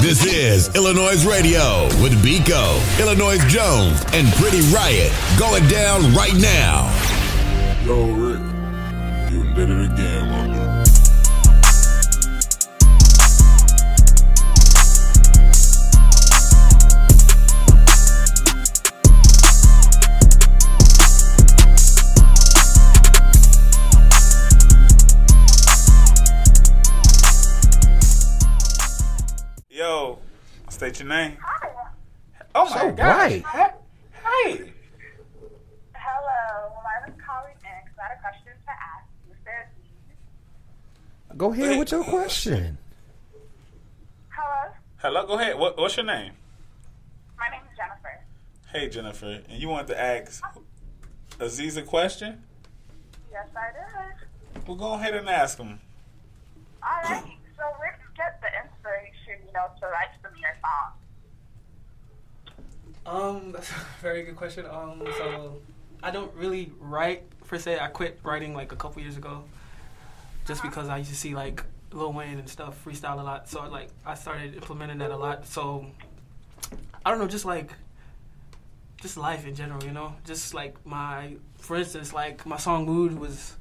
This is iLLANOiZE Radio with Bekoe, Illinois Jones, and Pretty Riot going down right now. Yo, Rick, you did it again, state your name. Hi. Oh my So god. bright. Hey. Hello, well, I was calling in because I had a question to ask Mr. Azizz. Go ahead with your question. Hello, Hello, go ahead. What, what's your name? my name is Jennifer. Hey, Jennifer. And you wanted to ask Azizz a question? Yes, I did. Well, go ahead and ask him. All right, so where did you get the inspiration, you know, to write some of your songs? Um, that's a very good question. Um, so I don't really write per se. I quit writing like a couple years ago, just because I used to see like Lil Wayne and stuff freestyle a lot. So like I started implementing that a lot. So I don't know, just like just life in general, you know. Just like my, for instance, like my song "Mood" was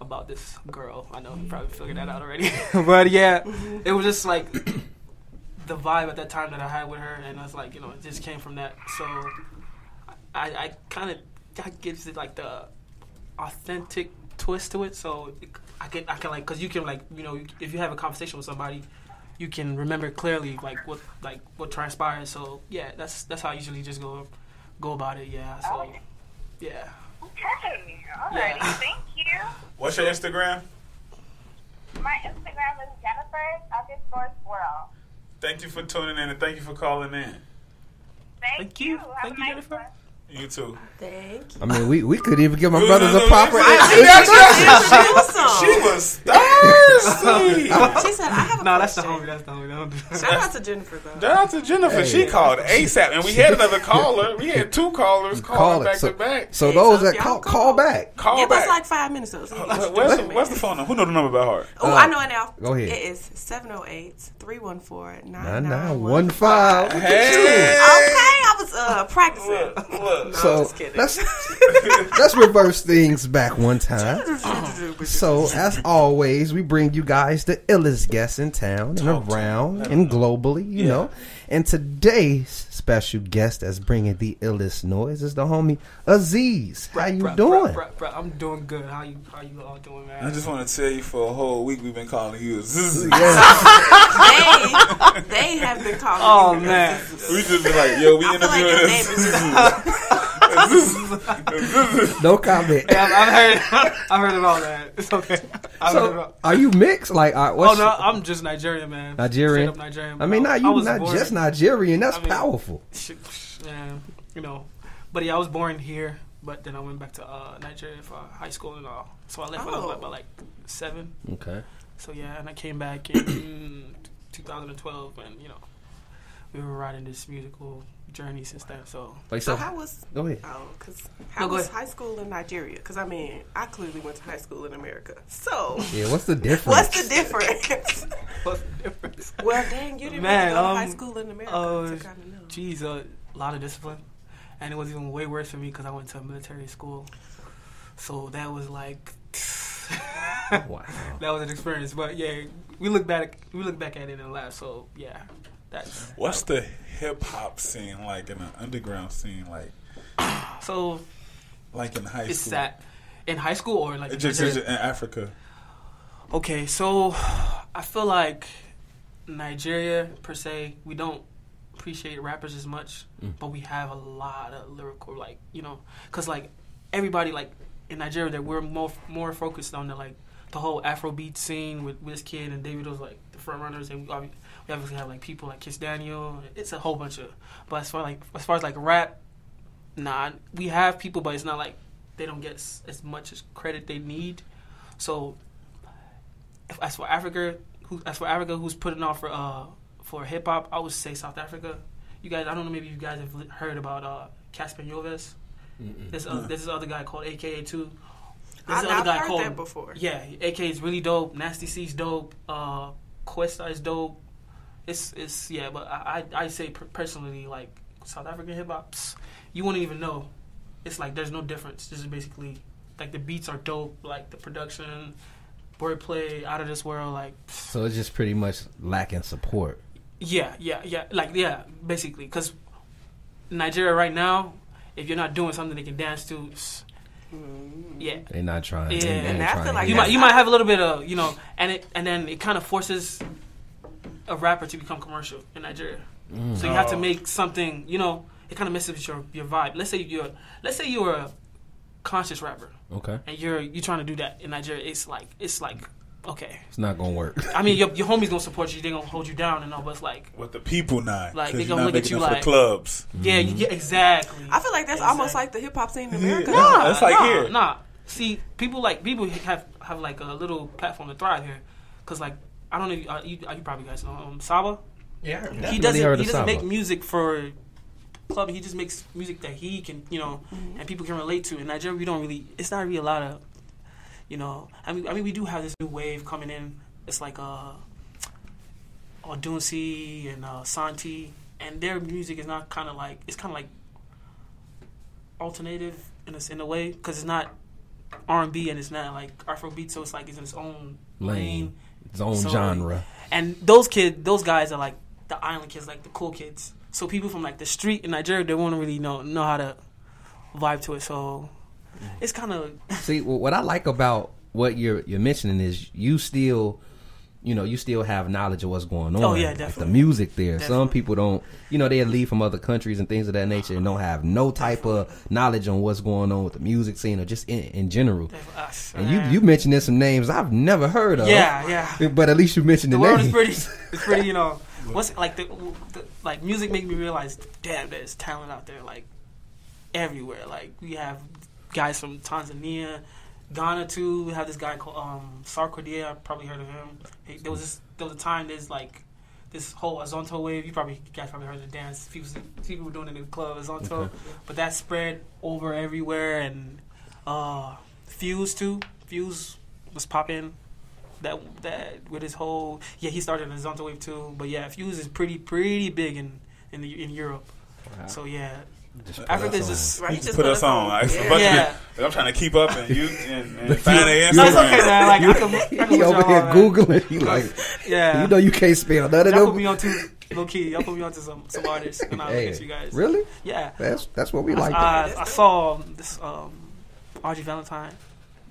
about this girl. I know you probably figured that out already, but yeah, it was just like the vibe at that time that I had with her, and I was like, you know, it just came from that. So I, I kind of that gives it like the authentic twist to it. So I can, I can like, cause you can like, you know, if you have a conversation with somebody, you can remember clearly like what, like what transpired. So yeah, that's that's how I usually just go, go about it. Yeah. So yeah. Okay, all right, Yeah. thank you. What's your Instagram? My Instagram is Jennifer underscore swirl. Thank you for tuning in and thank you for calling in. Thank, Thank you. Have Thank you, nice Jennifer. one. You too. Thank you. I mean, we, we could even give my No, brothers a no, proper. it's- She was thirsty. She said, I have a No, that's the question. homie. That's the homie. Don't do that. Shout out to Jennifer, though. Shout out to Jennifer. She called ASAP, and we had another caller. We had two callers Call calling back So, to back. so Hey, those so that call, call. call back. Call Give back. us like five minutes. Though. what's, the, what's the phone number? Who know the number by heart? Oh, Uh, I know it now. go ahead. It is 708 314 Nine nine one 9915. five. Look at Hey. Okay, I was uh, practicing. Look, look. No, So just kidding. let's let's reverse things back one time. So as always, we bring you guys the illest guests in town and around and globally, you know. And today's special guest that's bringing the illest noise is the homie Aziz. How you Bruh, doing? bruh, bruh, bruh, I'm doing good. How you How you all doing, man? I just want to tell you for a whole week we've been calling you Aziz. they, they have been calling Oh me. man. We just be like, yo, we I feel like your interviewing name is Aziz. No comment. Yeah, I've, I've heard. I've heard it all, man. It's okay. I've heard it So, all. are you mixed? Like, uh, Oh no, I'm just Nigerian, man. Nigerian? Straight up Nigerian. I mean, not you, not born- just Nigerian. That's I mean- powerful. Yeah, you know, but yeah, I was born here, but then I went back to uh, Nigeria for high school and all. So I left when I was Oh. about like seven. Okay. So yeah, and I came back in 2012, and you know, we were riding this musical journey since then. So Like So so. how was Go ahead. oh, cause how No, was ahead. high school in Nigeria? Because I mean, I clearly went to high school in America. So Yeah. What's the difference? what's the difference? what's the difference? well, dang, you didn't Man, really go to high um, school in America Oh, uh, to kind of know. Geez, a lot of discipline, and it was even way worse for me because I went to a military school. So that was like. Wow. that was an experience. But yeah, we look back we look back at it and laugh. So yeah, that's What's the hip hop scene like in the underground scene like? so Like in high it's school? that in high school or like It just, Nigeria? it's in Africa. okay. So I feel like Nigeria per se we don't appreciate rappers as much, mm. but we have a lot of lyrical like you know because like everybody like in Nigeria that we're more more focused on the like the whole Afrobeat scene with Wizkid and Davido's like the front runners, and we obviously have like people like Kiss Daniel. It's a whole bunch of. But as far like as far as like rap, nah, we have people, but it's not like they don't get as much as credit they need. So, as for Africa, who as for Africa, who's putting on for uh for hip hop, I would say South Africa. You guys, I don't know, maybe you guys have heard about uh Cassper Nyovest. There's, uh, there's this other guy called AKA too. There's I, this I've other guy heard called that before. yeah, AK is really dope. Nasty C's dope. Uh, Kwesta is dope. It's it's yeah, but I I, I say per- personally like South African hip hop, you wouldn't even know. It's like there's no difference. This is basically like the beats are dope, like the production, wordplay out of this world. Like pss, So it's just pretty much lacking support. yeah, yeah, yeah, like yeah, basically because Nigeria right now, if you're not doing something they can dance to, pss, yeah, They're not trying. Yeah. they ain't And I trying feel like you might you might have a little bit of you know, and it and then it kind of forces a rapper to become commercial in Nigeria. Mm. So you have to Oh. make something you know. It kind of messes with your your vibe. Let's say you're let's say you're a conscious rapper Okay, and you're you're trying to do that in Nigeria. It's like it's like okay. it's not gonna work. I mean your your homies gonna support you. They gonna hold you down and all, but it's like What the people not. Like, 'cause they you're gonna not look at making you it for like- the clubs. yeah, yeah exactly. I feel like that's almost like the hip hop scene in America. Yeah. Nah, That's like nah, here. Nah, see, people like people have have like a little platform to thrive here, cause like I don't know, if you, uh, you, uh, you probably guys know um, Saba. Yeah, He doesn't he doesn't make music for club. He just makes music that he can you know and people can relate to. In Nigeria, we don't really. It's not really a lot of, you know. I mean, I mean, we do have this new wave coming in. It's like uh, Odunsi and uh, Santi, and their music is not kind of like it's kind of like alternative in a, in a way because it's not R and B and it's not like Afrobeat, so it's like it's in its own lane. Lane. Its own So, genre. And those kids, those guys are like the island kids, like the cool kids. So people from like the street in Nigeria, they won't really know know how to vibe to it. So it's kind of See, wh- what I like about what you're you're mentioning is you still, you know, you still have knowledge of what's going oh, on. Oh, yeah, Like the music there. Some people don't, you know, they leave from other countries and things of that nature and don't have no type of knowledge on what's going on with the music scene or just in, in general. us. Ah, and you you mentioned some names I've never heard of. yeah, yeah. But at least you mentioned the, The world is name. pretty. It's pretty. You know, what's like the, the like music make me realize, damn, there's talent out there like everywhere. Like we have guys from Tanzania, Ghana too. We have this guy called um, Sarkodie. I probably heard of him. He, there was this, there was a time there's like this whole Azonto wave. You probably you guys probably heard of the dance. People people were doing it in the club Azonto, but that spread over everywhere and uh, Fuse too. Fuse was popping. That that with his whole yeah he started Azonto wave too. But yeah, Fuse is pretty pretty big in in the, in Europe. So yeah, Africa's just Right, you just put us on. I- Yeah. a bunch of Yeah. it- I'm trying to keep up and you and, and find their no, it's Instagram. okay, man. Like I can, I can He put over y'all here on, googling. He like, Yeah, you know, you can't spell none of y'all put me them. on to low key. Y'all put me on to some some artists, and I'll Hey, look at you guys. really? Yeah. That's that's what we I, like. I, I saw um, this um, Audrey Valentine.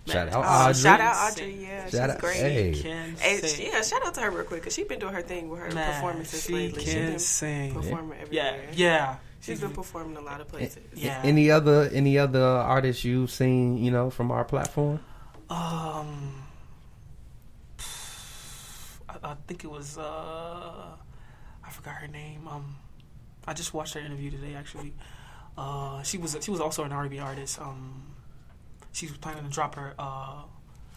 Shout out Oh, Audrey. shout out Audrey. Yeah, she's out- great. hey. Can Hey, sing. yeah, shout out to her real quick because she's been doing her thing with her Man, performances she lately. She can been sing. performing Yeah, everywhere. yeah. She's been performing a lot of places. Yeah. Any other any other artists you've seen, you know, from our platform? Um, I, I think it was. Uh, I forgot her name. Um, I just watched her interview today. Actually, uh, she was she was also an R&B artist. Um, she's planning to drop her. Uh,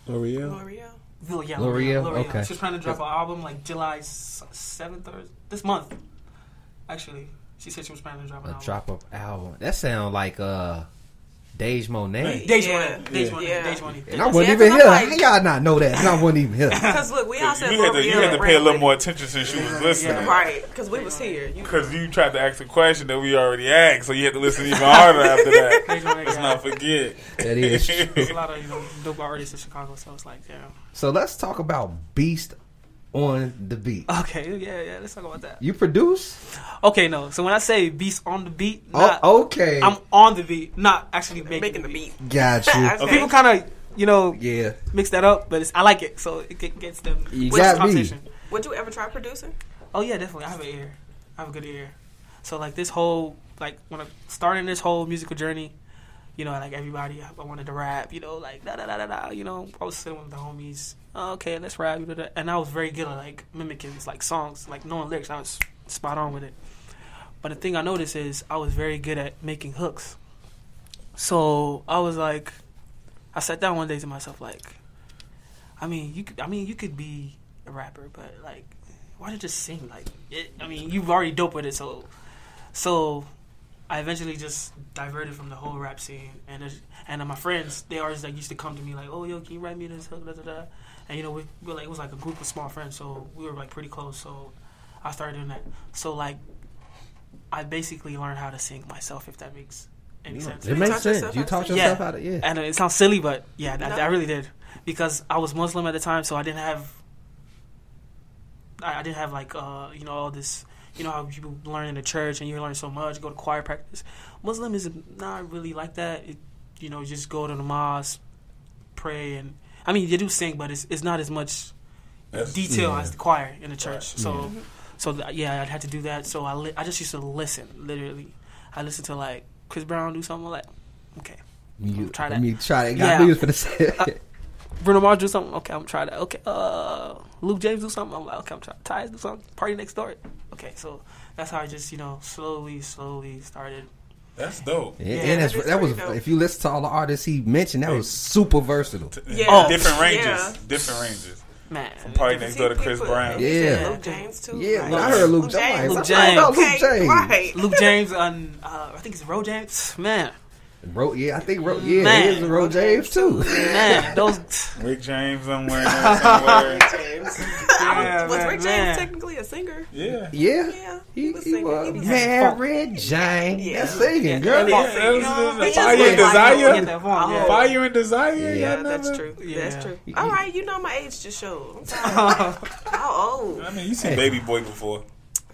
L'Oreal. L'Oreal. Vil- yeah, L'Oreal? L'Oreal. Okay. She's planning to drop an album like July seventh or this month. Actually, she said she was planning to drop an A album. drop up album. That sound like uh Dej Monet. Days Yeah. Money. Days Yeah. Money. Yeah. Days Money. And I wasn't Yeah, even 'cause here. Like- How y'all not know that? And I wasn't even here. Because look, we all said You had to, you had to pay a little more attention since you was listening. Yeah. Right, because we was here. Because you tried to ask a question that we already asked, so you had to listen even harder after that. Let's not forget. That is true. There's a lot of you know dope artists in Chicago, so it's like, yeah. So let's talk about Beast on the beat. Okay, yeah, yeah. Let's talk about that. You produce? Okay, no. So when I say beats on the beat, Oh, okay. I'm on the beat, not actually making, making the beat. Got you. Okay. People kind of, you know, Yeah. mix that up, but it's, I like it, so it gets them. You with got me. Would you ever try producing? Oh yeah, definitely. I have an ear. I have a good ear. So like this whole like when I'm starting this whole musical journey, you know, like everybody, I wanted to rap. You know, like da da da da da. You know, I was sitting with the homies. Oh, okay, let's rap. And I was very good at like mimicking like songs, like knowing lyrics. I was spot on with it. But the thing I noticed is I was very good at making hooks. So I was like, I sat down one day to myself like, I mean, you could, I mean, you could be a rapper, but like, why not just sing? Like, it, I mean, you've already dope with it, so, so, I eventually just diverted from the whole rap scene, and and uh, my friends, they always like used to come to me like, oh yo, can you write me this hook, da da da, and you know we, we were like it was like a group of small friends, so we were like pretty close, so. I started doing that. So like, I basically learned how to sing myself, if that makes any sense. It makes taught sense. You how to taught sing? yourself how to yeah. And it sounds silly, but yeah, I, No. I really did because I was Muslim at the time, so I didn't have. I, I didn't have like uh you know all this you know how people learn in the church and you learn so much go to choir practice. Muslim is not really like that. It, you know, just go to the mosque, pray, and I mean you do sing, but it's it's not as much That's- detail Yeah. as the choir in the church. So, so th- yeah, I'd had to do that. So I li- I just used to listen, literally. I listened to like Chris Brown do something like, okay, You, Try let that. me try that. Yeah. I knew you was gonna say. it. Bruno Mars do something. Okay, I'm gonna try that. Okay, uh, Luke James do something. I'm like, okay, I'm trying. Tyus do something. PARTYNEXTDOOR. Okay, so that's how I just you know slowly, slowly started. That's dope. Yeah, Yeah, and that's, that was dope. if you listen to all the artists he mentioned, that was super versatile. Yeah. Oh. different ranges. Yeah. Different ranges. Man, PARTYNEXTDOOR to Chris Put- Brown. you said Yeah. Luke James too. Yeah, Right. when I heard Luke James, Luke I'm like, James. oh, Luke James. right. Luke James on uh, I think it's Ro James. Man, Bro, yeah, I think Ro, yeah, Man. he is a Ro James too. man, those. Rick James somewhere in there. James. Yeah, was man, Rick James man. technically a singer? Yeah. Yeah, Yeah, he, he was he singing. was He was Mary Jane. Yeah. That's singing, Yeah. girl. Yeah. Yeah, that was- that was He just Fire and Desire. Get that phone, yeah. Fire and Desire. Yeah, Yeah, that's true. Yeah. That's true. All right, you know my age just showed. How old? I mean, you seen Baby Boy before.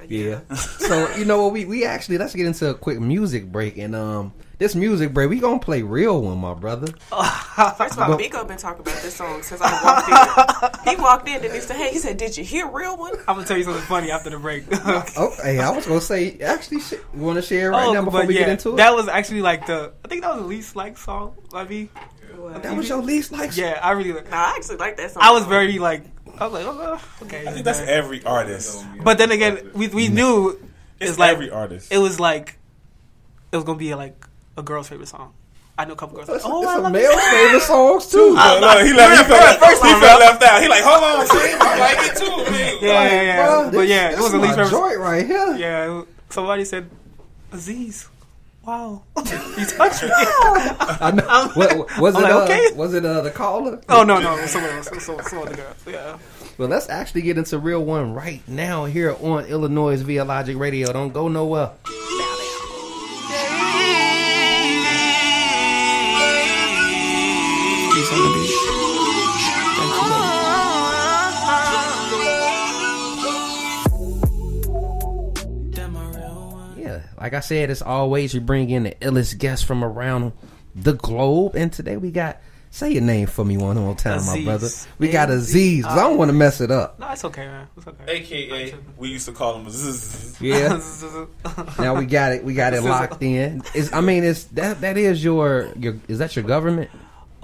Yeah. so you know what? We we actually let's get into a quick music break, and um, this music break we gonna play real one, my brother. First of all, But- Bekoe been talking about this song since I walked in. He walked in and he said, "Hey," he said, "Did you hear real one?" I'm gonna tell you something funny after the break. Oh, oh, hey, I was gonna say actually, sh- you want to share right Oh, now before we yeah, get into it? That was actually like the I think that was the least liked song by me. That was your least like. Yeah, I really. No, I actually like that song. I was very like I was like oh, oh, okay. I think that's every artist. But then again, we we knew It's it's like every artist. it was like it was gonna be like a girl's favorite song. I know a couple girls. Like, oh, it's I a love male this. favorite songs too. Look, look, he left. He felt, first he he felt left out. He like, hold on, see, I like it too. man. Yeah, yeah, yeah. Bruh, but yeah, this it was is the least favorite. joint right here. Yeah, somebody said Azizz. Wow, you touched me. I know. What- was it? I'm like, uh, okay. Was it uh, the caller? Oh no, no, it was someone else. It was some, some girl. Yeah. Well, let's actually get into real one right now here on iLLANOiZE via Logik Radio. Don't go nowhere. Like I said, as always, we bring in the illest guests from around the globe, and today we got. Say your name for me one more time, my brother. We got Azizz. 'cause I don't uh, want to mess it up. No, it's okay, man. It's okay. AKA, we used to call him Zzz. Yeah. now we got it. We got it locked in. Is I mean, is that that is your your is that your government?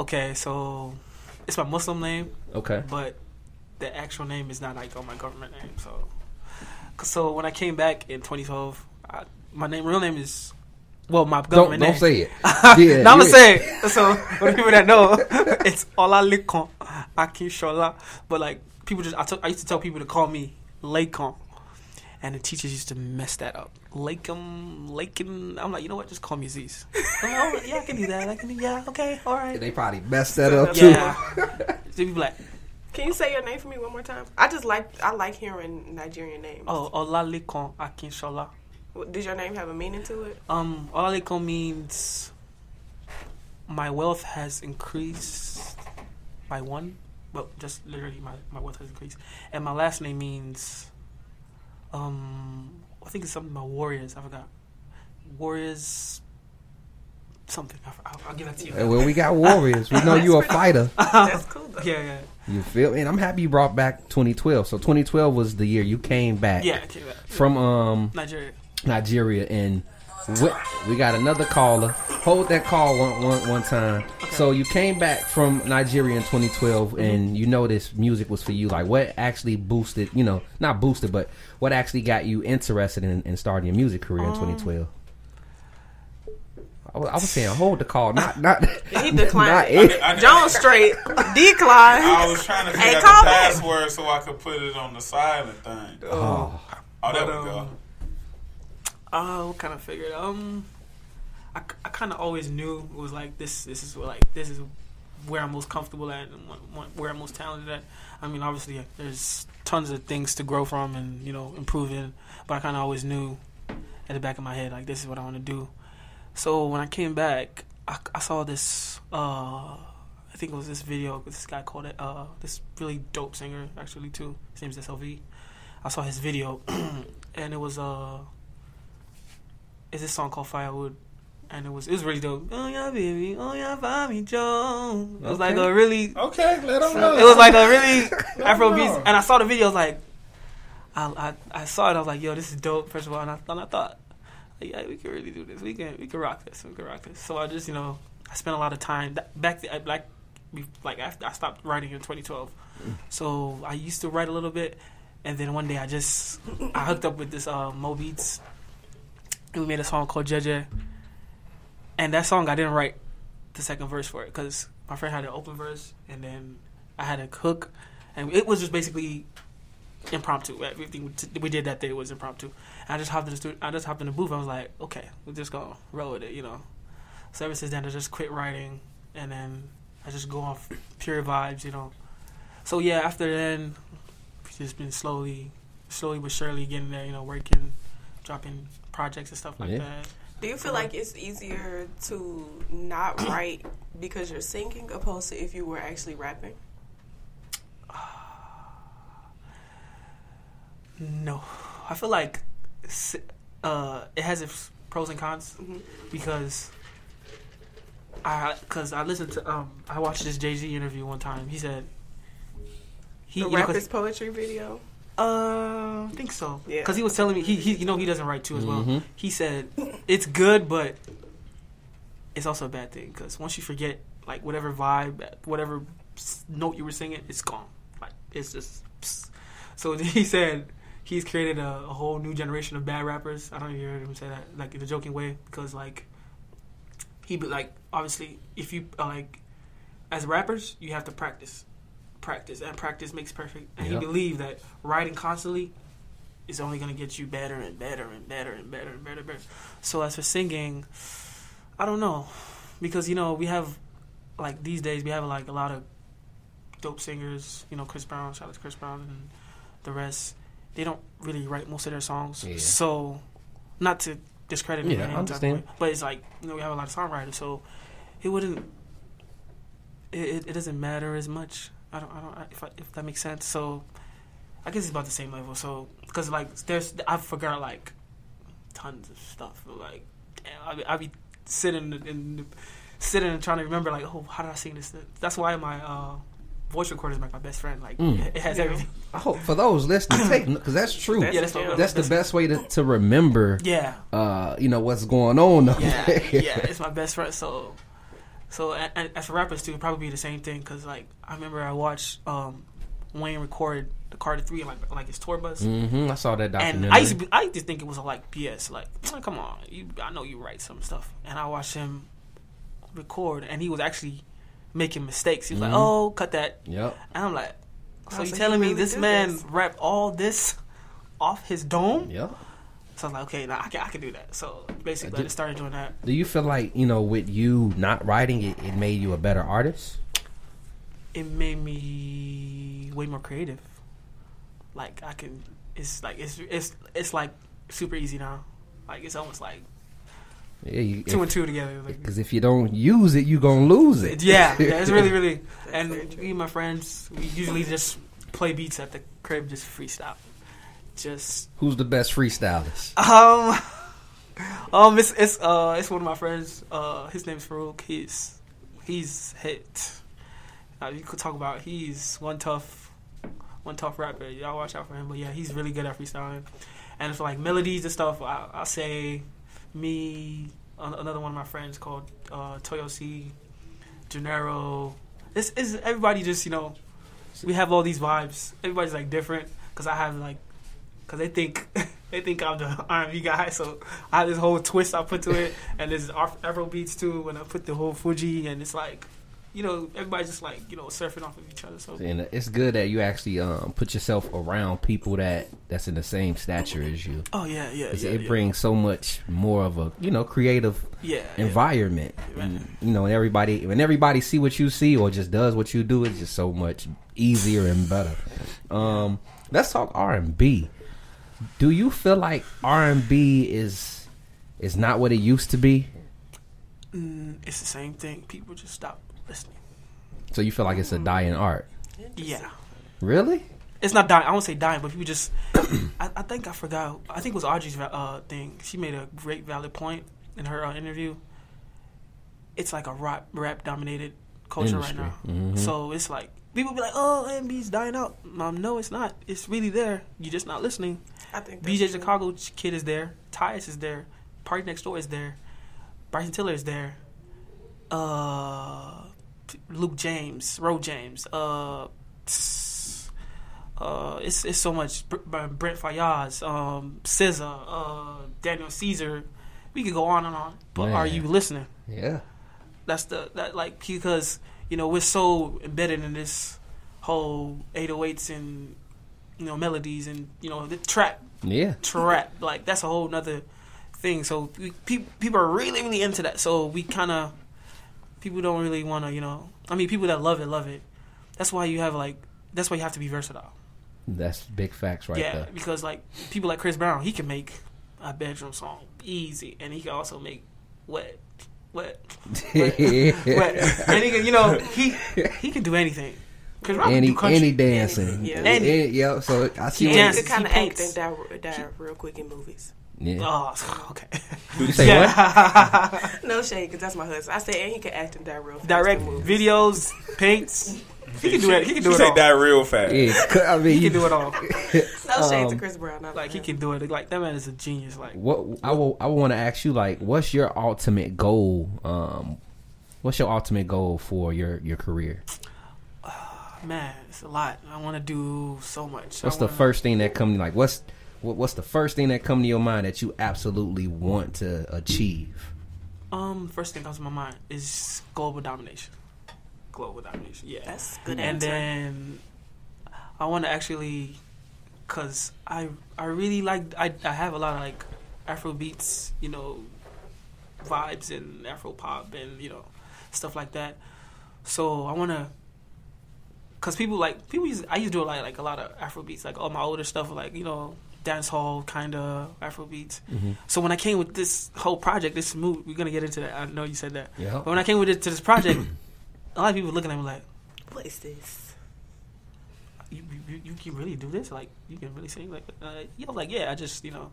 okay, so it's my Muslim name, Okay. but the actual name is not like on my government name. So, 'cause- so when I came back in 2012, I, my name, real name is, well, my Don't don't name. say it. Yeah. no, I'm gonna say it. So for the people that know, it's Olalekan Akinshola. But like people just, I took- I used to tell people to call me Lakon, and the teachers used to mess that up. Lakem, Laken. I'm like, you know what? Just call me Azizz. I'm like, oh, yeah, I can do that. I can do. Yeah, okay, all right. They probably messed that up too. Yeah. so people like, Can you say your name for me one more time? I just like I like hearing Nigerian names. oh, Olalekan Akinshola. What- Did your name have a meaning to it? Um, Olalekan means my wealth has increased by one. Well, just literally, my, my wealth has increased. And my last name means, um, I think it's something about warriors. I forgot. Warriors. Something. I, I'll, I'll give that to you. Hey, well, we got warriors. We know you a fighter. That's cool though. Yeah, yeah, You feel me? And I'm happy you brought back 2012. So 2012 was the year you came back yeah. Okay, that. from um Nigeria. Nigeria, and we, we got another caller. Hold that call one one, one time. So you came back from Nigeria in 2012, and you know this music was for you. Like, what actually boosted? You know, not boosted, but what actually got you interested in, in starting your music career in 2012? I was, saying, hold the call, not not. He declined. not I. I, John straight declined. I was trying to Hey, figure out call the back. password so I could put it on the silent thing. Oh, Oh, there But, we go. um, Uh, kind of figured? Um, I, I kind of always knew it was like this. This is like this is where I'm most comfortable at and where I'm most talented at. I mean, obviously, there's tons of things to grow from and you know improve in, but I kind of always knew at the back of my head like this is what I want to do. So when I came back, I, I saw this. Uh, I think it was this video this guy called it. Uh, this really dope singer actually too. His name's SLV. I saw his video, and it was uh, is this song called Firewood, and it was it was really dope. Oh yeah, baby, oh yeah, find me Joe. It was like a really Okay, let them know. it was like a really Afro beats, and I saw the video. I was like, I, I I saw it. I was like, yo, this is dope. First of all, and I, and I thought, like, yeah, we can really do this. We can we can rock this. We can rock this. So I just you know I spent a lot of time that, back the, like be- like after I stopped writing in 2012. So I used to write a little bit, and then one day I just I hooked up with this uh, Mo Beats, and we made a song called Jeje. And that song I didn't write the second verse for it because my friend had an open verse, and then I had a hook, and it was just basically impromptu. Everything we did that day was impromptu. And I just hopped in the studio. I just hopped in the booth. I was like, okay, we're just gonna roll with it, you know. So ever since then, I just quit writing, and then I just go off pure vibes, you know. So yeah, after then, just been slowly, slowly but surely getting there, you know, working, dropping projects and stuff like Yeah. that. Do you feel like it's easier to not write because you're singing opposed to if you were actually rapping? No, I feel like uh, it has its pros and cons because I because I listened to um I watched this Jay Z interview one time. He said he The you know, 'cause- rapper's poetry video. Uh, I think so. Yeah. Because he was telling me he, he you know he doesn't write too as well. Mhm. He said it's good, but it's also a bad thing because once you forget like whatever vibe, whatever note you were singing, it's gone. Like it's just. psst. So he said he's created a, a whole new generation of bad rappers. I don't even hear him say that like in a joking way because like he be like obviously if you uh, like as rappers you have to practice practice and practice makes perfect and Yep. he believed that writing constantly is only going to get you better and better and better and better and better and better so as for singing i don't know because you know we have like these days we have like a lot of dope singers you know chris brown shout out to chris brown and the rest they don't really write most of their songs Yeah. so not to discredit Yeah, I any type of understand. way, but it's like you know we have a lot of songwriters so it wouldn't it, it, it doesn't matter as much. I don't I don't if I, if that makes sense. So I guess it's about the same level. So because like there's I forgot like tons of stuff. Like damn, I be, I be sitting and sitting and trying to remember like oh how did I sing this? That's why my uh, voice recorder is like my best friend. Like Mm. it has Yeah. everything. I hope for those listening, take because that's true. That's Yeah, that's, the. That's the best way to, to remember, Yeah, uh, you know, what's going on. yeah, yeah. It's my best friend. So, so and, and as for rappers too, it'd probably be the same thing. Cause like I remember I watched um, Wayne record the Carter Three on like like his tour bus. hmm I saw that documentary. And I used to be, I used to think it was like BS. Like, "Man, come on, you, I know you write some stuff. And I watched him record, and he was actually making mistakes. He was Mhm. like, "Oh, cut that," Yep. and I'm like, Oh, "So you so he telling me this man this. rapped all this off his dome?" Yep. So I was like, "Okay, now I can I can do that." So basically, I just started doing that. Do you feel like you know, with you not writing, it, it made you a better artist? It made me way more creative. Like I can, it's like it's it's it's like super easy now. Like it's almost like Yeah, you, two and two together. Like, Because if you don't use it, you gonna lose it. Yeah, yeah, it's really, really. And me and my friends, we usually just play beats at the crib, just freestyle. Just Who's the best freestylist? um, um, it's it's uh, it's one of my friends. Uh, his name's Farouk. He's he's hit. Uh, you could talk about. He's one tough, one tough rapper. Y'all watch out for him. But yeah, he's really good at freestyling. And for like melodies and stuff, I, I'll say me, an- another one of my friends called uh, Toyosi, Gennaro. This is everybody just you know, we have all these vibes. Everybody's like different because I have like, because they think they think I'm the R&B guy. So I have this whole twist I put to it, and there's Af- Afro beats too. When I put the whole Fuji, and it's like you know, everybody's just like you know surfing off of each other. So And it's good that you actually um, put yourself around people that that's in the same stature as you. oh yeah, yeah, yeah, it yeah. brings so much more of a you know creative yeah, yeah. environment. And, you know, and everybody when everybody see what you see or just does what you do, it's just so much easier and better. Um, let's talk R and B. Do you feel like R and B is is not what it used to be? Mm, it's the same thing. People just stop listening. So you feel like it's a dying art? Yeah. Really? It's not dying. I won't say dying, but people just. I, I think I forgot. I think it was Audrey's uh, thing. She made a great valid point in her uh, interview. It's like a rap rap dominated culture Industry. right now. Mhm. So it's like people be like, "Oh, R&B's dying out." Um, no, it's not. It's really there. You're just not listening. I think BJ true. Chicago kid is there. Tyus is there. PARTYNEXTDOOR is there. Bryson Tiller is there. Uh, Luke James, Ro James. Uh, uh, it's it's so much. Br- Br- Brent Faiyaz, um, SZA, uh, Daniel Caesar. We could go on and on. But are you listening? Yeah. That's the that like because you know we're so embedded in this whole 808s and you know melodies and you know the trap Yeah. trap like that's a whole nother thing. So we, people people are really really into that. So we kind of people don't really want to you know. I mean people that love it love it. That's why you have like that's why you have to be versatile. That's big facts right yeah, there. because like people like Chris Brown, he can make a bedroom song easy, and he can also make wet, wet, wet, wet. and he can you know he he can do anything. Chris Brown can any do any dancing. Yeah. Any. Any- yeah. So I see. He what- dance. You could kind of He act paints. and die, die real quick in movies. Yeah. Oh, okay. You say what? No shade, because that's my husband. I said, and he can act and die real fast Direct movies. videos, paints. He can do it. He can do it say all. die real fast. Yeah. 'cause, I mean, He you can do it all. No shade to Um, Chris Brown. I Like he can do it. Like that man is a genius. Like What I will I want to ask you like, what's your ultimate goal? Um, what's your ultimate goal for your your career? man, it's a lot. I want to do so much. What's the wanna- first thing that come like? What's what, what's the first thing that come to your mind that you absolutely want to achieve? Um, first thing comes to my mind is global domination. Global domination. Yeah. That's good and answer. then I want to actually, cause I I really like I I have a lot of like Afro beats, you know, vibes and Afro pop and you know stuff like that. So I want to, cause people like people use I used to do a lot like a lot of Afro beats, like all my older stuff, like you know dance hall kind of Afro beats. Mm-hmm. So when I came with this whole project, this move, we're gonna get into that. I know you said that. Yeah. But when I came with it to this project, a lot of people looking at me like. what is this? you, you, you can really do this? Like, you can really sing? Like, uh, yeah, I was like, yeah, I just, you know,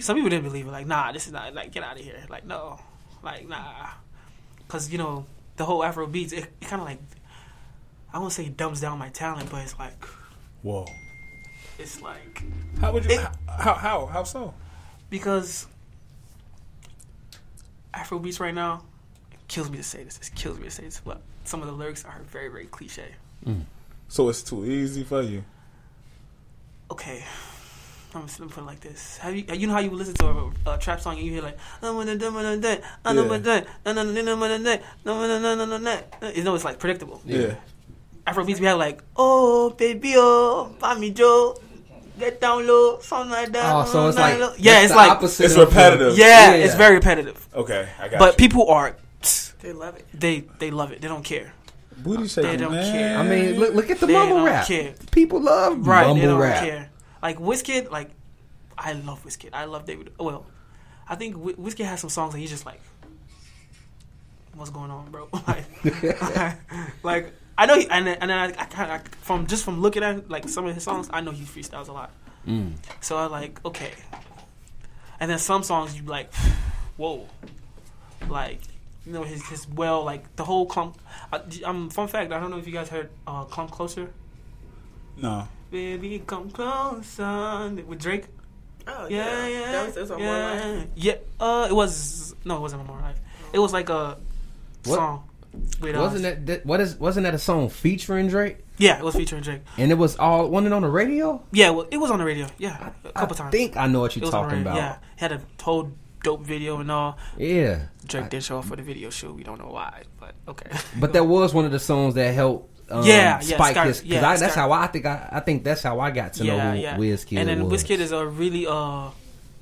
some people didn't believe it. Like, nah, this is not, like, get out of here. Like, no, like, nah. Because, you know, the whole Afro beats, it, it kind of like, I won't say it dumbs down my talent, but it's like, Whoa. it's like, How would you? It- how how how so? because Afro beats right now, kills me to say this. It kills me to say this, but some of the lyrics are very, very cliche. Mm. So it's too easy for you. okay. I'm just gonna put it like this. Have you you know how you listen to a, a trap song and you hear like I'm gonna do my day, I'm gonna do my day, I'm gonna do my day, I'm gonna do my day. You know it's like predictable. Yeah. Afro beats we have like oh baby oh Mami Joe, get down low, something like that. Oh, so it's like yeah, that's it's the like opposite It's of the- repetitive. yeah, Yeah. it's very repetitive. Okay, I got But you. people are They love it. they they love it. They don't care. booty shaking, they don't man. care. I mean, look look at the They mumble don't rap. care. People love Right, they don't rap. care. Like Wizkid, like I love Wizkid. I love David. Well, I think Wi- Wizkid has some songs that he's just like, "What's going on, bro?" like, like I know, he, and then, and then I, I kind of from just from looking at like some of his songs, I know he freestyles a lot. Mm. So I like okay, and then some songs you like, whoa, like you know his his well like the whole clump. I, um, fun fact, I don't know if you guys heard uh, "Clump Closer." No. Baby, come closer with Drake. Oh Yeah, yeah, yeah, That was, that was on yeah, More Life. yeah. Uh, it was no, it wasn't a more life. It was like a What? song. With, uh, Wasn't that, that what is wasn't that a song featuring Drake? Yeah, it was featuring Drake. And it was all wasn't it on the radio? Yeah, well, it was on the radio. Yeah, a couple I times. I think I know what you're was on the talking about. Yeah, he had a whole dope video and all. Yeah, Drake didn't show up for the video shoot. We don't know why, but okay. but that was one of the songs that helped. Um, Yeah, yeah, spike start- his. 'cause yeah, I, that's start- how I think. I, I think that's how I got to know who Wizkid And then was. Wizkid is a really uh,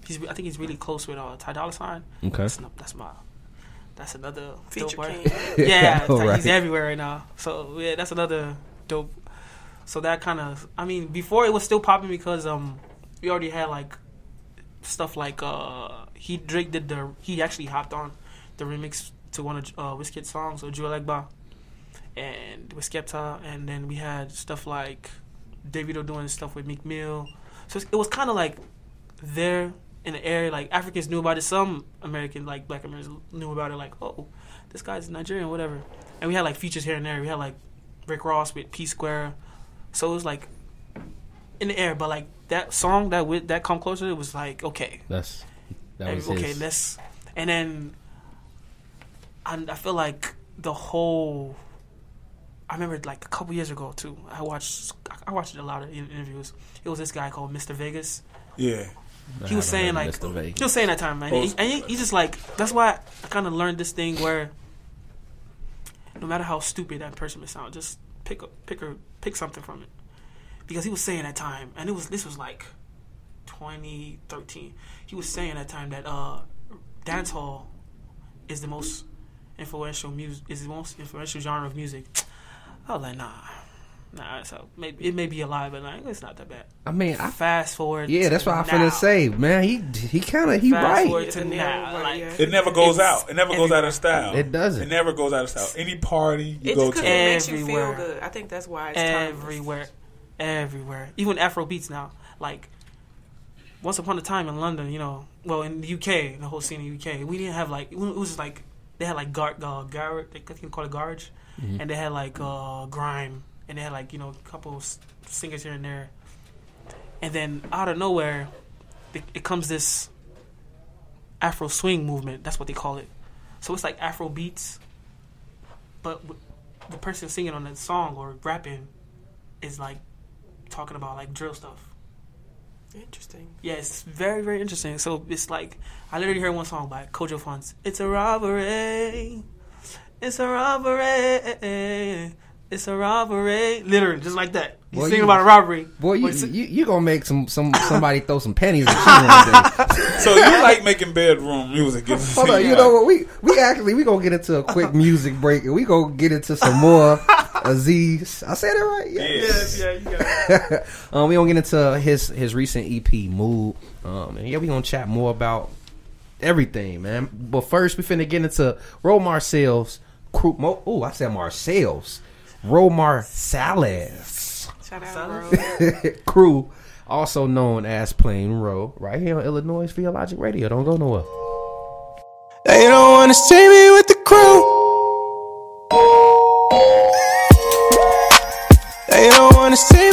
he's I think he's really close with uh Ty Dolla Sign. Okay. That's, not, that's my. That's another Feature dope king. Yeah, it's Right. he's everywhere right now. So yeah, that's another dope. So that kind of, I mean, before it was still popping because um, we already had like stuff like uh, he Drake did the he actually hopped on the remix to one of uh, Wizkid's songs Ojuelegba and with Skepta, and then we had stuff like Davido doing stuff with Meek Mill. So it was kind of like there in the area, like Africans knew about it. Some American, like Black Americans, knew about it. Like, oh, this guy's Nigerian, whatever. And we had like features here and there. We had like Rick Ross with P Square. So it was like in the air, but like that song that with that come closer, it was like okay, That's that was okay, his. let's. And then I, I feel like the whole. I remember like a couple years ago too. I watched I watched a lot of interviews. It was this guy called Mr. Vegas. Yeah. He was saying like Mr. Vegas. he was saying that time, man. And, and he, he just like that's why I kind of learned this thing where no matter how stupid that person may sound, just pick a pick or pick something from it. Because he was saying that time, and it was this was like 2013. He was saying at that time that uh, dance hall is the most influential music is the most influential genre of music. I was like, nah, nah. So maybe it may be a lie, but like it's not that bad. I mean, I, Fast forward. yeah, to that's what I now. finna say, man. He he kind of he Fast right. forward to now, way, like. It never goes out. It never goes out of style. It doesn't. It never goes out of style. Any party you It go just because to. it makes you feel good. I think that's why it's timeless. everywhere, everywhere. Even Afro beats now. Like once upon a time in London, you know, well in the UK, the whole scene in the UK, we didn't have like it was just like they had like gar, uh, garage, they I think call it garage, and they had like uh, grime, and they had like you know a couple singers here and there, and then out of nowhere, it, it comes this Afro swing movement. That's what they call it. So it's like Afro beats, but w- the person singing on the song or rapping is like talking about like drill stuff. Interesting. Yeah, it's very very interesting. So it's like I literally heard one song by Kojo Funds. It's a robbery. It's a robbery. It's a robbery. Literally, just like that. He's Boy, singing you- about a robbery. Boy, you But it's- you, you gonna make some some somebody throw some pennies at you one day. So you like making bedroom music? Hold on, you like. know what? We we actually we gonna get into a quick music break and we gonna get into some more Azizz. I said it right. Yeah. Yes. yeah, you got it. Um, we gonna get into his his recent EP Mood. Um, and yeah, we gonna chat more about everything, man. But first, we finna get into Ro Marcel's crew. Mo, oh, I said Marcel's. Romar Salas Shout out, Silence. bro. crew, also known as Plain Ro, right here on iLLANOiZE Theologic Radio. Don't go nowhere. They don't wanna see me with the wanna see